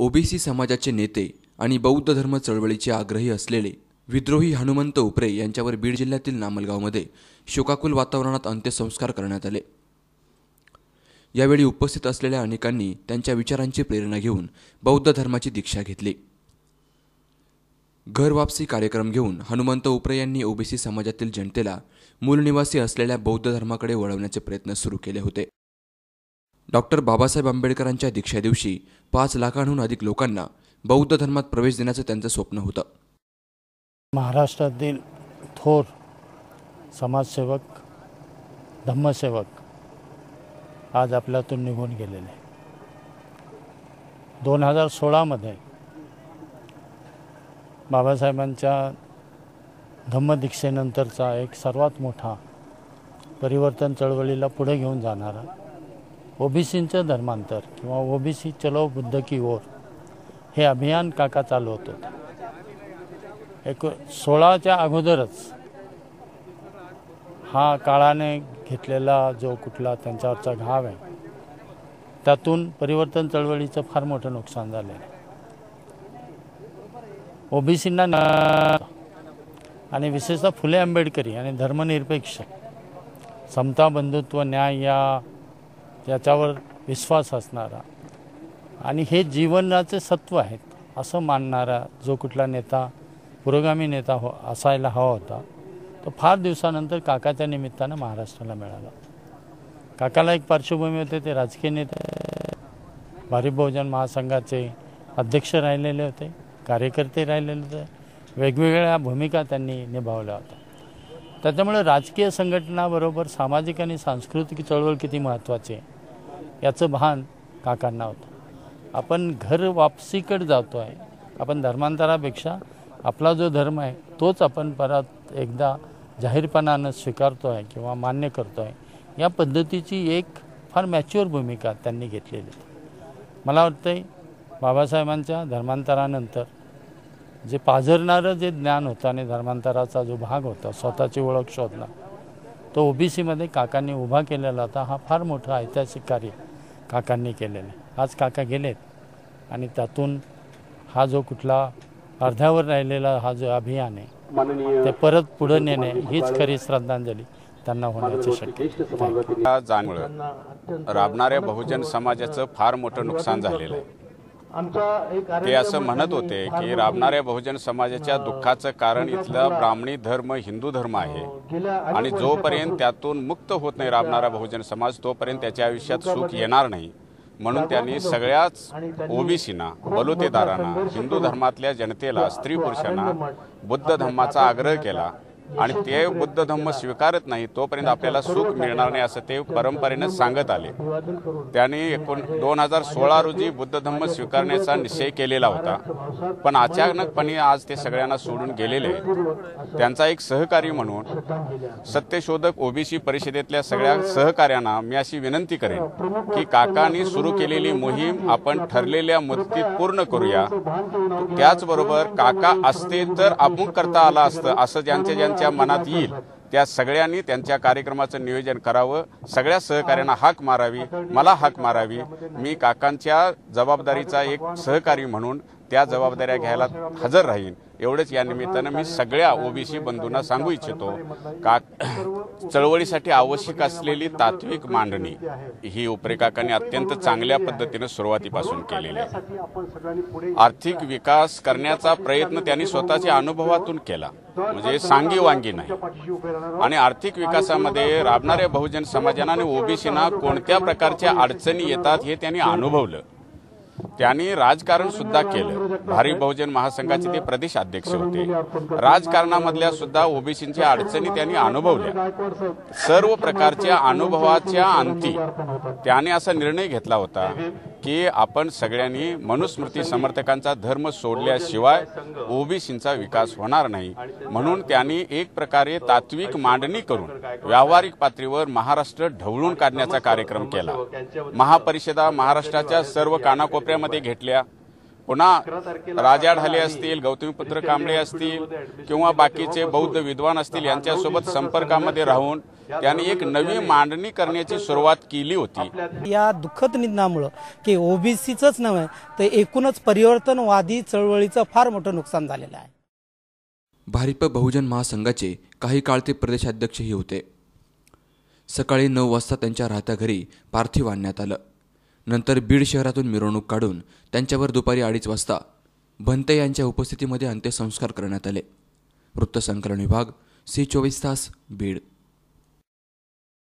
OBC समाजाचे नेते आणि बौद्ध धर्म चळवळीचे आग्रही असलेले विद्रोही हनुमंत उपरे यांच्यावर बीड जिल्ह्यातील नामलगावमध्ये शोकाकुल वातावरणात अंत्यसंस्कार करण्यात आले. यावेळी उपस्थित असलेल्या अनेकांनी त्यांच्या विचारांची प्रेरणा घेऊन बौद्ध धर्माची दीक्षा घेतली. घर वापसी कार्यक्रम घेऊन हनुमंत उपरे यांनी ओबीसी समाजातील जनतेला मूलनिवासी असलेल्या बौद्ध धर्माकडे वळवण्याचे प्रयत्न सुरू केले होते. डॉक्टर बाबासाहेब आंबेडकरांच्या दीक्षा दिवशी पाच लाखांहून अधिक लोकांना बौद्ध धर्मात प्रवेश देण्याचं त्यांचं स्वप्न होतं. महाराष्ट्रातील थोर समाजसेवक धम्मसेवक. आज आपल्यातून निघून गेलेले. दोन हजार सोळामध्ये बाबासाहेबांच्या धम्मदीक्षेनंतरचा एक सर्वात मोठा परिवर्तन चळवळीला पुढे घेऊन जाणारा ओबीसींचं धर्मांतर किंवा ओबीसी चलो बुद्ध की ओर हे अभियान काका चालवत होते. एक सोळाच्या अगोदरच हा काळाने घेतलेला जो कुठला त्यांच्यावरचा घाव आहे त्यातून परिवर्तन चळवळीचं फार मोठं नुकसान झालेलं आहे. ओबीसींना आणि विशेषतः फुले आंबेडकरी आणि धर्मनिरपेक्ष समता बंधुत्व न्याय या याच्यावर विश्वास असणारा. आणि हे जीवनाचे सत्व आहेत असं मानणारा जो कुठला नेता पुरोगामी नेता हो असायला हवा होता तो फार दिवसानंतर काकाच्या निमित्तानं महाराष्ट्राला मिळाला. काकाला एक पार्श्वभूमी होते ते राजकीय नेते भारी बहुजन महासंघाचे अध्यक्ष राहिलेले होते कार्यकर्ते राहिलेले होते वेगवेगळ्या भूमिका त्यांनी निभावल्या होत्या. त्याच्यामुळे राजकीय संघटनाबरोबर सामाजिक आणि सांस्कृतिक चळवळ किती महत्त्वाची आहे? याचं भान काकांना होतं. आपण घर वापसीकडे जातो आहे आपण धर्मांतरापेक्षा आपला जो धर्म आहे तोच आपण परत एकदा जाहीरपणानं स्वीकारतो आहे किंवा मान्य करतो आहे या पद्धतीची एक फार मॅच्युअर भूमिका त्यांनी घेतलेली. मला वाटतं बाबासाहेबांच्या धर्मांतरानंतर जे पाझरणारं जे ज्ञान होतं आणि धर्मांतराचा जो भाग होता स्वतःची ओळख शोधला तो ओबीसीमध्ये काकांनी उभा केलेला होता. हा फार मोठं ऐतिहासिक कार्य. काकांनी केलेलं आहे आज काका गेलेत आणि त्यातून हा जो कुठला अर्ध्यावर राहिलेला हा जो अभियान आहे ते परत पुढे नेणे हीच खरी श्रद्धांजली त्यांना होण्याची शक्यता आहे. जाणमुळं राबणाऱ्या बहुजन समाजाचं फार मोठं नुकसान झालेलं आहे ते असं म्हणत होते की राबणाऱ्या बहुजन समाजाच्या दुःखाचं कारण इथलं ब्राह्मणी धर्म हिंदू धर्म आहे. आणि जोपर्यंत त्यातून मुक्त होत नाही राबणारा बहुजन समाज तोपर्यंत त्याच्या आयुष्यात सुख येणार नाही. म्हणून त्यांनी सगळ्याच ओबीसीना बलुतेदारांना हिंदू धर्मातल्या जनतेला स्त्री पुरुषांना बुद्ध धर्माचा आग्रह केला. आणि ते बुद्ध धम्म स्वीकारत नाही तोपर्यंत आपल्याला सुख मिळणार नाही असं ते परंपरेनं सांगत आले. त्यांनी एकूण दोन हजार सोळा रोजी बुद्ध धम्म स्वीकारण्याचा निश्चय केलेला होता. पण अचानकपणे आज ते सगळ्यांना सोडून गेलेले. त्यांचा एक सहकारी म्हणून सत्यशोधक ओबीसी परिषदेतल्या सगळ्या सहकार्यांना मी अशी विनंती करेन की काकांनी सुरू केलेली मोहीम आपण ठरलेल्या मुदतीत पूर्ण करूया. त्याचबरोबर काका असते तर आपण करता आला असतं असं ज्यांचे ज्यांच्या ज्यांच्या मनात येईल. त्या सगळ्यांनी त्यांच्या कार्यक्रमाचं नियोजन करावं. सगळ्या सहकार्यांना हाक मारावी. मला हाक मारावी. मी काकांच्या जबाबदारीचा एक सहकारी म्हणून त्या जबाबदाऱ्या घ्यायला हजर राहीन. एवढंच या निमित्तानं मी सगळ्या ओबीसी बंधूंना सांगू इच्छितो का चळवळीसाठी आवश्यक असलेली तात्विक मांडणी ही उपरेकाकांनी अत्यंत चांगल्या पद्धतीनं सुरुवातीपासून केलेली आहे. आर्थिक विकास करण्याचा प्रयत्न त्यांनी स्वतःच्या अनुभवातून केला. म्हणजे सांगी वांगी नाही. आणि आर्थिक विकासामध्ये राबणाऱ्या बहुजन समाजाना आणि ओबीसीना कोणत्या प्रकारच्या अडचणी येतात हे त्यांनी अनुभवलं. त्यांनी राजकारण सुद्धा केलं. भारी बहुजन महासंघाचे ते प्रदेश अध्यक्ष होते. राजकारणामधल्या सुद्धा ओबीसींच्या अडचणी त्यांनी अनुभवल्या. सर्व प्रकारच्या अनुभवाच्या अंती त्याने असा निर्णय घेतला होता. की आपण सगळ्यांनी मनुस्मृती समर्थकांचा धर्म सोडल्याशिवाय ओबीसींचा विकास होणार नाही. म्हणून त्यांनी एक प्रकारे तात्विक मांडणी करून व्यावहारिक पातळीवर महाराष्ट्र ढवळून काढण्याचा कार्यक्रम केला. महापरिषदा महाराष्ट्राच्या सर्व कानाकोपऱ्यामध्ये घेतल्या. पुन्हा राजा ढाले असतील गौतमीपुत्र कांबळे असतील किंवा बाकीचे बौद्ध विद्वान असतील यांच्यासोबत संपर्कामध्ये राहून त्यांनी एक नवी मांडणी करण्याची सुरुवात केली होती. या दुःखद निधनामुळं की ओबीसीचंच नव्हे तर एकूणच परिवर्तनवादी चळवळीचं फार मोठं नुकसान झालेलं आहे. भारिप बहुजन महासंघाचे काही काळ ते प्रदेशाध्यक्षही होते. सकाळी नऊ वाजता त्यांच्या राहत्या घरी पार्थिव आणण्यात आलं. नंतर बीड शहरातून मिरवणूक काढून त्यांच्यावर दुपारी अडीच वाजता भंते यांच्या उपस्थितीमध्ये अंत्यसंस्कार करण्यात आले. वृत्तसंकलन विभाग सी चोवीस तास बीड.